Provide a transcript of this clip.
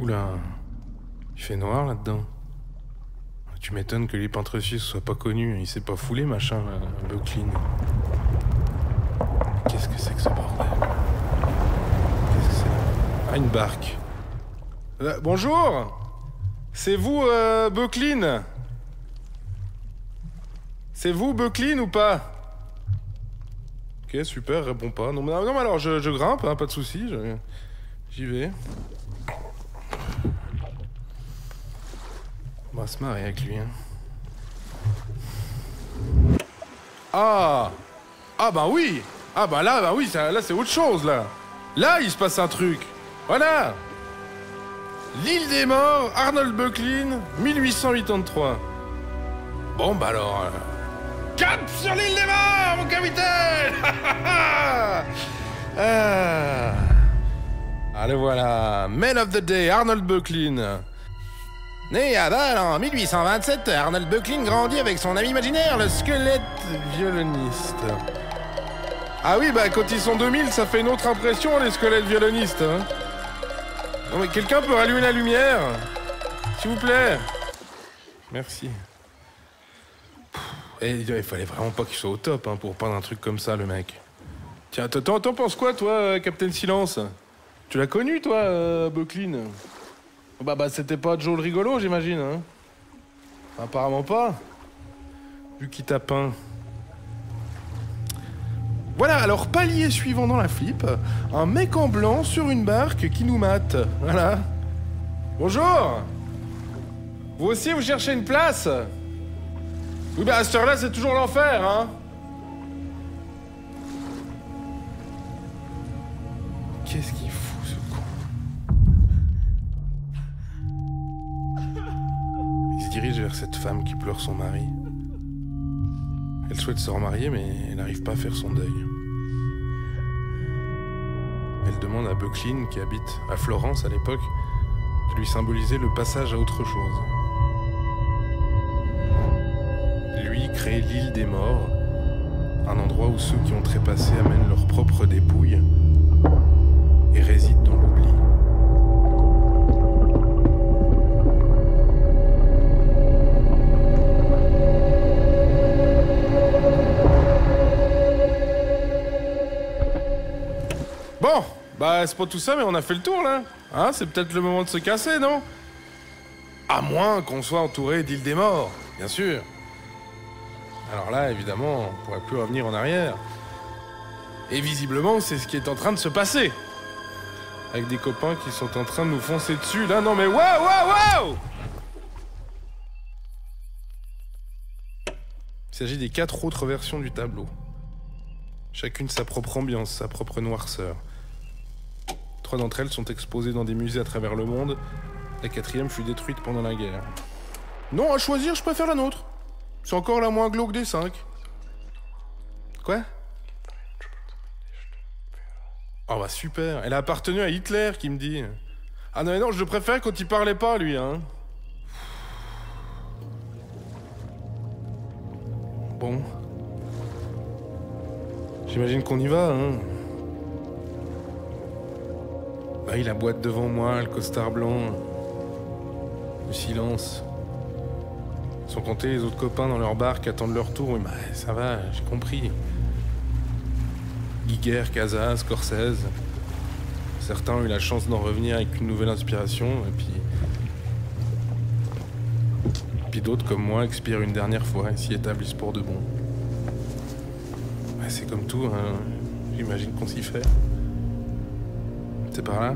Oula. Il fait noir là-dedans. Tu m'étonnes que suisses soient pas connus. Il s'est pas foulé, machin, là, Bucklin. Qu'est-ce que c'est que ce bordel? Qu'est-ce que c'est? Ah, une barque. Euh, bonjour C'est vous, euh, Bucklin C'est vous, Bucklin, ou pas? Ok, super, réponds pas. Non, mais, non, alors, je, grimpe, hein, pas de soucis. J'y vais. On va se marrer avec lui. Hein. Ah Ah bah oui Ah bah là, bah oui, là c'est autre chose là. Là, il se passe un truc. Voilà L'île des morts, Arnold Böcklin, 1883. Bon bah alors... euh, Cap sur l'île des morts, mon capitaine ah. Allez voilà, Man of the Day, Arnold Böcklin. Né à Bâle en 1827, Arnold Böcklin grandit avec son ami imaginaire, le squelette violoniste. Ah oui, bah quand ils sont 2000, ça fait une autre impression, les squelettes violonistes. hein. Quelqu'un peut rallumer la lumière S'il vous plaît Merci. Et il fallait vraiment pas qu'il soit au top hein, pour peindre un truc comme ça, le mec. Tiens, t'en t'en penses quoi, toi, euh, Captain Silence? Tu l'as connu, toi, euh, Böcklin Bah, bah, c'était pas Joe le rigolo, j'imagine, hein Apparemment pas. Vu qu'il t'a peint. Voilà, alors palier suivant dans la flip, un mec en blanc sur une barque qui nous mate. Voilà. Bonjour Vous aussi, vous cherchez une place? Oui, bah à cette heure-là, c'est toujours l'enfer, hein Qu'est-ce qu'il fout, Il se dirige vers cette femme qui pleure son mari. Elle souhaite se remarier, mais elle n'arrive pas à faire son deuil. Elle demande à Böcklin, qui habite à Florence à l'époque, de lui symboliser le passage à autre chose. Lui crée l'île des morts, un endroit où ceux qui ont trépassé amènent leurs propres dépouilles et résident dans l'oubli. Bon, bah c'est pas tout ça, mais on a fait le tour là. Hein, c'est peut-être le moment de se casser, non? À moins qu'on soit entouré d'îles des morts, bien sûr. Alors là, évidemment, on pourrait plus revenir en arrière. Et visiblement, c'est ce qui est en train de se passer. Avec des copains qui sont en train de nous foncer dessus. Là, non mais waouh, waouh, waouh Il s'agit des quatre autres versions du tableau. Chacune sa propre ambiance, sa propre noirceur. Trois d'entre elles sont exposées dans des musées à travers le monde. La quatrième fut détruite pendant la guerre. Non, à choisir, je préfère la nôtre. C'est encore la moins glauque des cinq. Quoi? Oh bah super, elle a appartenu à Hitler qui me dit. Ah non mais non, je préfère quand il parlait pas lui, hein. Bon. J'imagine qu'on y va, hein. Bah oui, la boîte devant moi, le costard blanc. Le silence. Sans compter les autres copains dans leur bar qui attendent leur tour. Oui, bah ça va, j'ai compris. Giger, Casas, Scorsese. Certains ont eu la chance d'en revenir avec une nouvelle inspiration, et puis. Puis d'autres, comme moi, expirent une dernière fois et s'y établissent pour de bon. C'est comme tout, hein. j'imagine qu'on s'y fait. C'est par là